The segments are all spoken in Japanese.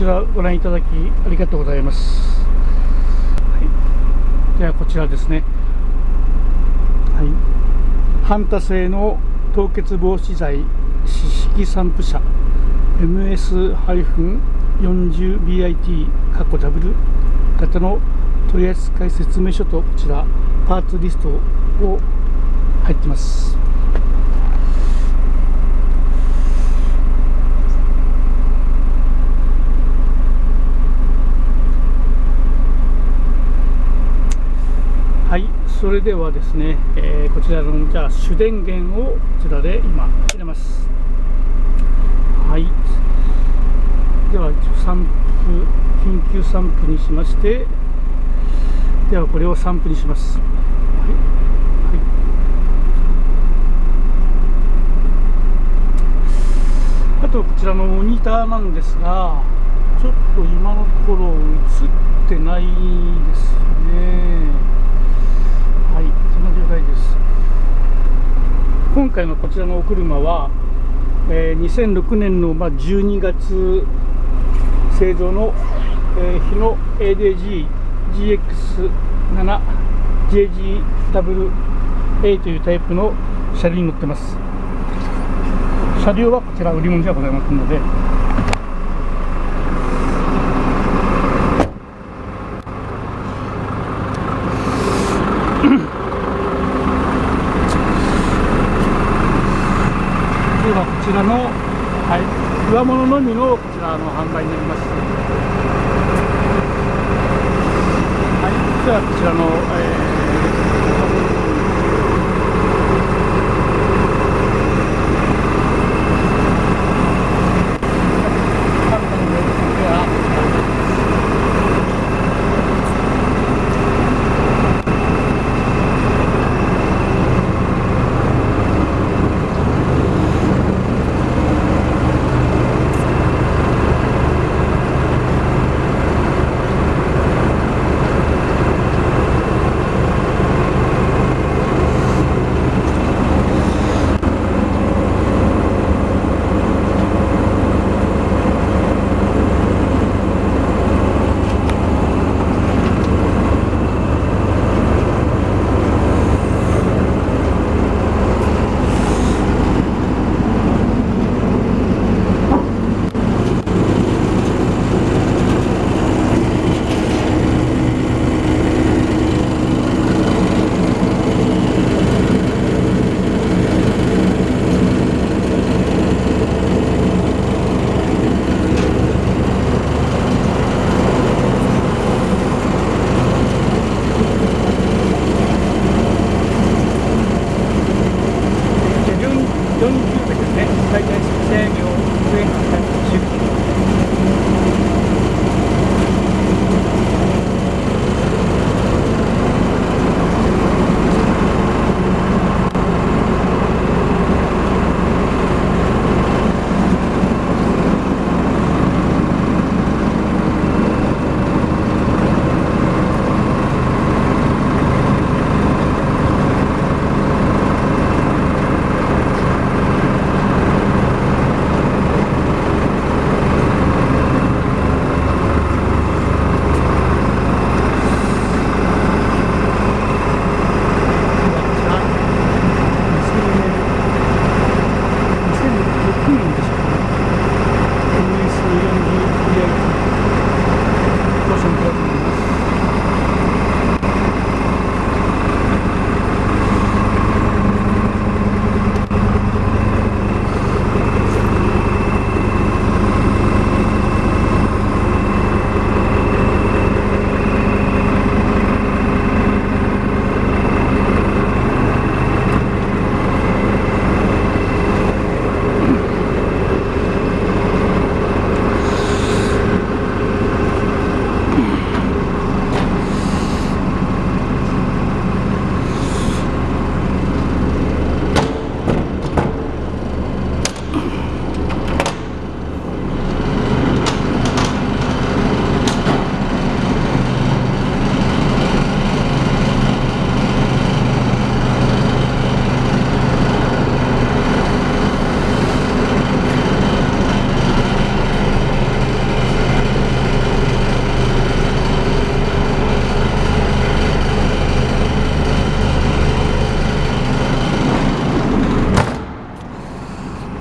ちらご覧いただきありがとうございます、はい、ではこちらですね。はい。半田製の凍結防止剤四式散布車。MS-40BIT 過去ダブル型の取扱説明書とこちらパーツリストを入ってますはいそれではですね、えー、こちらのじゃあ主電源をこちらで今入れます。はい。では散布緊急散布にしましてではこれを散布にします、はい。はい、あとこちらのモニターなんですがちょっと今のところ映ってないですね。その状態です。今回のこちらのお車はえー、2006年の、まあ、12月製造の、えー、日野 ADG-GX7JGWA というタイプの車両に乗ってます。車両はこちら売り物ではございませんのでこちらの、はい、上物のみのこちらの販売になります。はい、ではこちらの、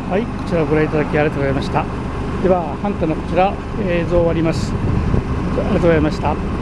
はいこちらをご覧いただきありがとうございました。ではハンターのこちら映像終わります。ありがとうございました。